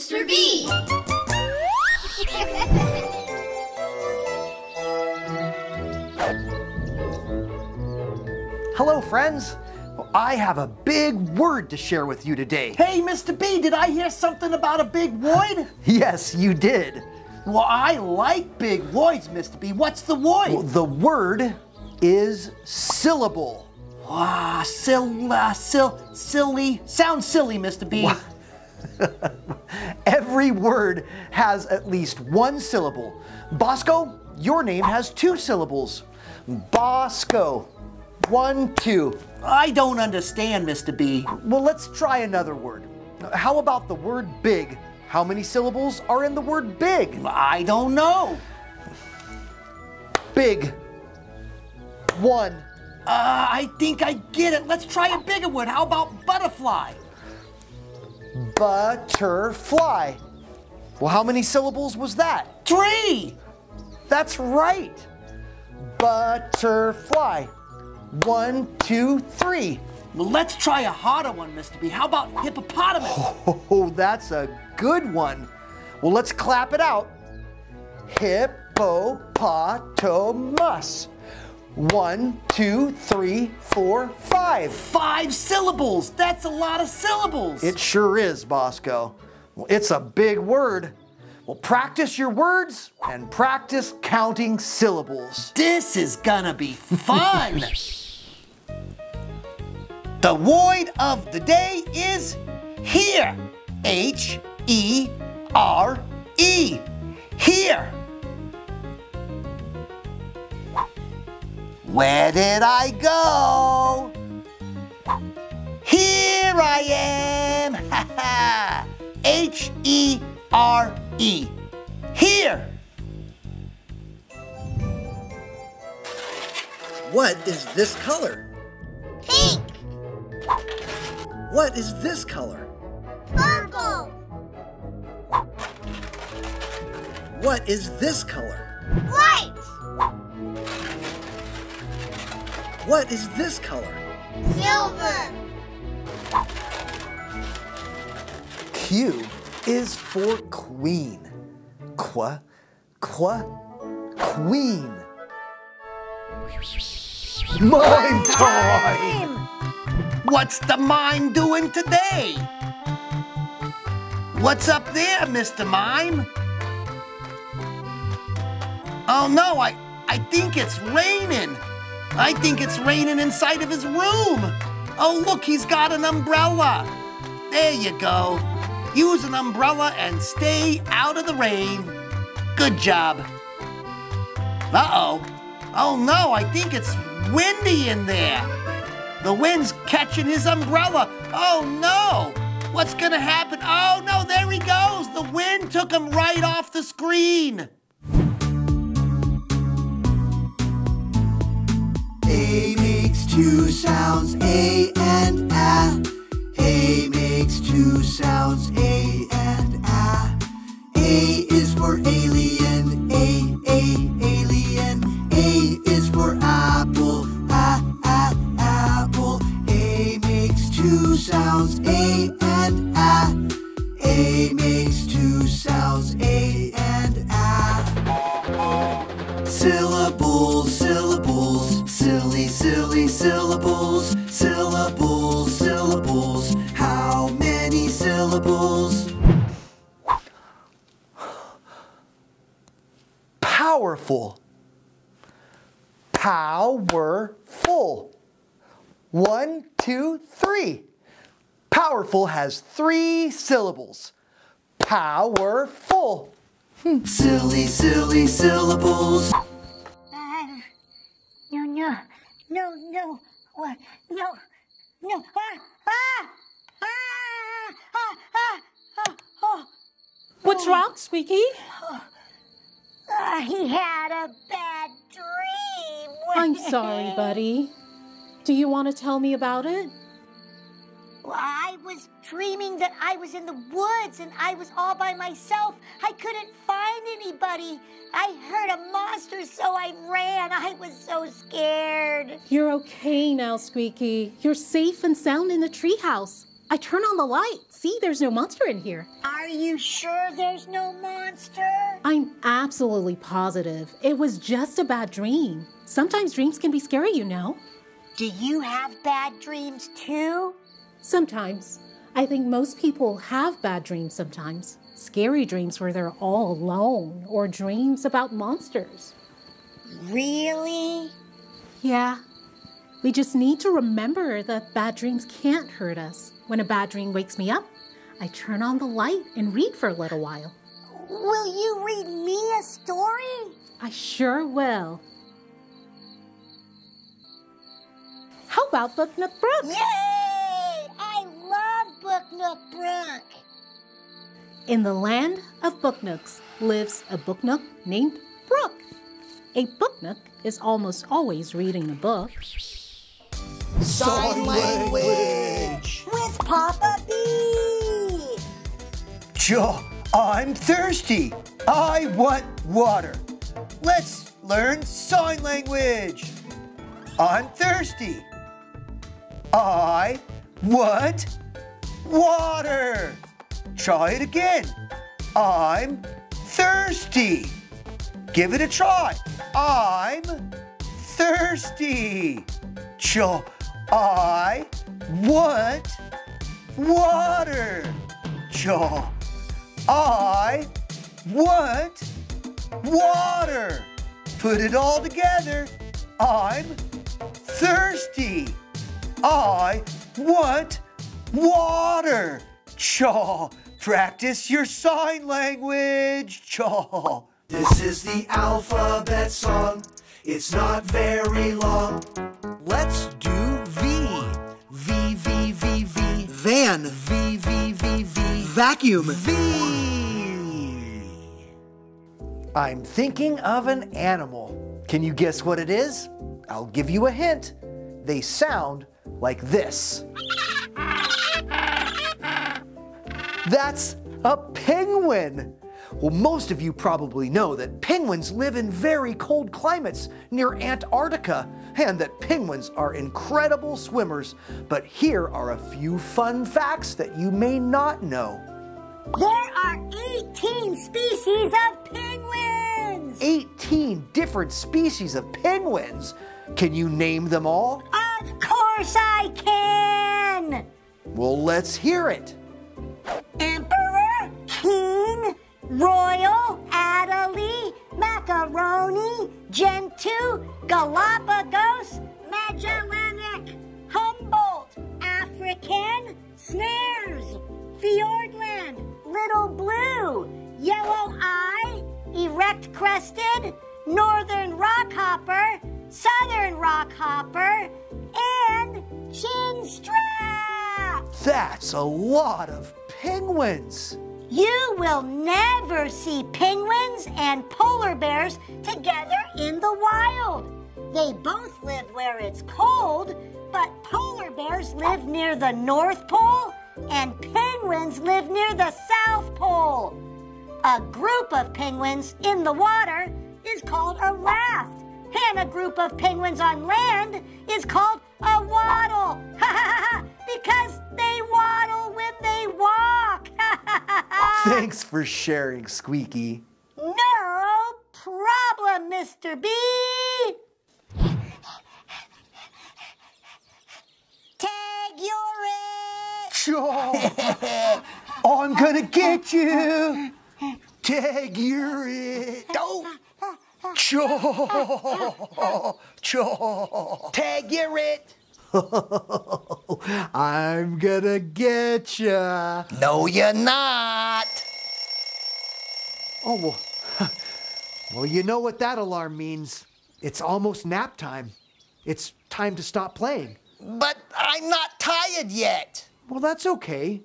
Mr. B. Hello, friends. I have a big word to share with you today. Hey, Mr. B, did I hear something about a big void? Yes, you did. Well, I like big voids, Mr. B. What's the void? Well, the word is syllable. Ah, sil, uh, sil, silly. Sounds silly, Mr. B. Every word has at least one syllable. Bosco, your name has two syllables. Bosco. One, two. I don't understand, Mr. B. Well, let's try another word. How about the word big? How many syllables are in the word big? I don't know. Big. One. Uh, I think I get it. Let's try a bigger word. How about butterfly? Butterfly. Well, how many syllables was that? Three. That's right. Butterfly. One, two, three. Well, let's try a harder one, Mr. B. How about hippopotamus? Oh, that's a good one. Well, let's clap it out. Hippopotamus. One, two, three, four, five. Five syllables. That's a lot of syllables. It sure is, Bosco. Well, it's a big word. Well, practice your words and practice counting syllables. This is gonna be fun. the word of the day is here. H E R E. Here. Where did I go? Here I am. Ha ha. H E R E. Here. What is this color? Pink. What is this color? Purple. What is this color? White. What is this color? Silver. Q is for queen. Qua, qua, queen. Mime time! What's the mime doing today? What's up there, Mr. Mime? Oh no, I, I think it's raining. I think it's raining inside of his room. Oh look, he's got an umbrella. There you go. Use an umbrella and stay out of the rain. Good job. Uh-oh. Oh no, I think it's windy in there. The wind's catching his umbrella. Oh no! What's gonna happen? Oh no, there he goes! The wind took him right off the screen. Two sounds, A and A. A makes two sounds, A and A. A is for alien, syllables? Powerful. Powerful. One, two, three. Powerful has three syllables. Powerful. Silly, silly syllables. No, no, no, no? No, no, ah, ah, ah, ah, oh. What's wrong, Squeaky? Uh, he had a bad dream. I'm sorry, buddy. Do you want to tell me about it? Well, I was dreaming that I was in the woods and I was all by myself. I couldn't find anybody. I heard a monster, so I ran. I was so scared. You're okay now, Squeaky. You're safe and sound in the treehouse. I turn on the light. See, there's no monster in here. Are you sure there's no monster? I'm absolutely positive. It was just a bad dream. Sometimes dreams can be scary, you know. Do you have bad dreams too? Sometimes. I think most people have bad dreams sometimes. Scary dreams where they're all alone, or dreams about monsters. Really? Yeah. We just need to remember that bad dreams can't hurt us. When a bad dream wakes me up, I turn on the light and read for a little while. Will you read me a story? I sure will. How about Book Nook Brook? Yay! I love Book Nook Brook. In the land of Book Nooks lives a Book Nook named Brook. A Book Nook is almost always reading a book. Sign language. With Papa B. Joe, I'm thirsty. I want water. Let's learn sign language. I'm thirsty. I want water. Try it again. I'm thirsty. Give it a try. I'm thirsty. Joe, I want water. Joe, I want water. Put it all together. I'm thirsty. I want water. Chaw, practice your sign language. Chaw. This is the alphabet song. It's not very long. Let's Van. V, V, V, V. Vacuum. V. I'm thinking of an animal. Can you guess what it is? I'll give you a hint. They sound like this. That's a penguin. Well, most of you probably know that penguins live in very cold climates near Antarctica and that penguins are incredible swimmers. But here are a few fun facts that you may not know. There are 18 species of penguins. 18 different species of penguins. Can you name them all? Of course I can. Well, let's hear it. Emperor, King, Royal, Adelie, Macaroni, Gentoo, Galapagos, Magellanic, Humboldt, African, Snares, Fiordland, Little Blue, Yellow Eye, Erect Crested, Northern Rockhopper, Southern Rockhopper, and Chinstrap. That's a lot of penguins. You will never see penguins and polar bears together in the wild. They both live where it's cold, but polar bears live near the North Pole and penguins live near the South Pole. A group of penguins in the water is called a raft, and a group of penguins on land is called a waddle. because they waddle when they. Thanks for sharing, Squeaky. No problem, Mr. B. Tag, you're it. Chaw. I'm gonna get you. Tag, you're it. Oh. Chaw. Chaw. Tag, you're it. I'm gonna get ya. No, you're not. Oh, well, well, you know what that alarm means. It's almost nap time. It's time to stop playing. But I'm not tired yet. Well, that's okay.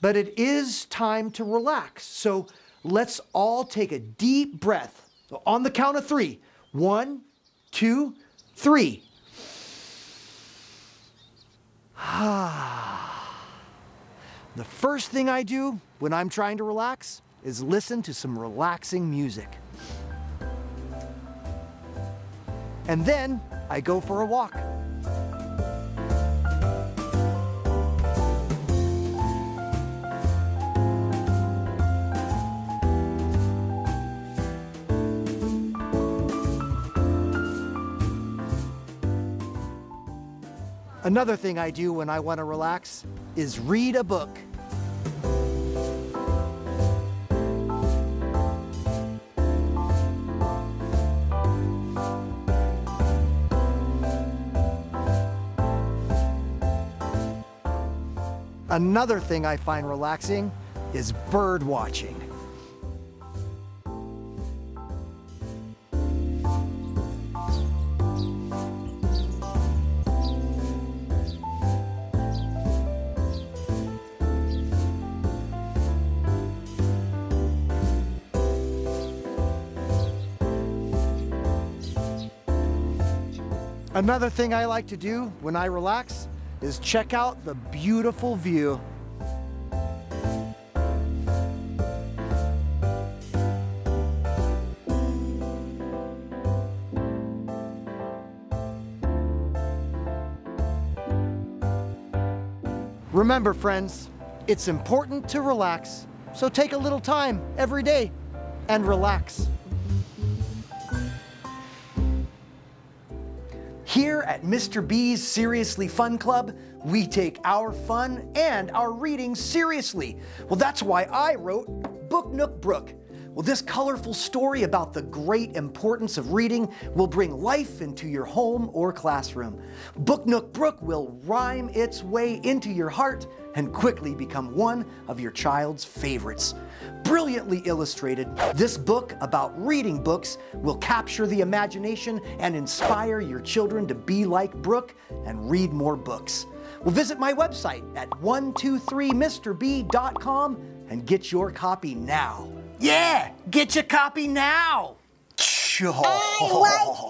But it is time to relax. So let's all take a deep breath. On the count of three. One, two, three. Ah. the first thing I do when I'm trying to relax is listen to some relaxing music. And then I go for a walk. Another thing I do when I want to relax is read a book. Another thing I find relaxing is bird watching. Another thing I like to do when I relax is check out the beautiful view. Remember, friends, it's important to relax, so take a little time every day and relax. Here at Mr. B's Seriously Fun Club, we take our fun and our reading seriously. Well, that's why I wrote Book Nook Brook. Well, this colorful story about the great importance of reading will bring life into your home or classroom. Book Nook Brook will rhyme its way into your heart and quickly become one of your child's favorites. Brilliantly illustrated, this book about reading books will capture the imagination and inspire your children to be like Brook and read more books. Well, visit my website at 123mrb.com and get your copy now. Yeah, get your copy now. I like